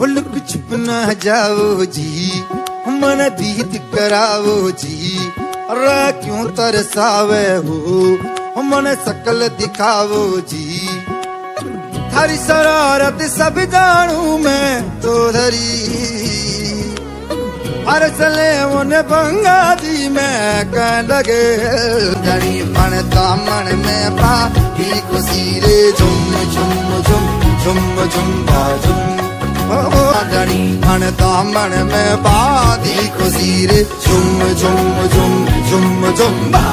न जाओ जी, मन दीद करावो जी। अरे क्यों तरसावे हो? मन सकल दिखावो जी। थारी शरारत सब जानू मैं तो धरी। हर सले उन बंगा दी मैं कह लगे। जड़ी मन दामन में पा खुशी रे झुम झुम झुम झुम झुम झुम। हण दामण में बादी खुज़ीर झुम झुम झुम झुम झुम बा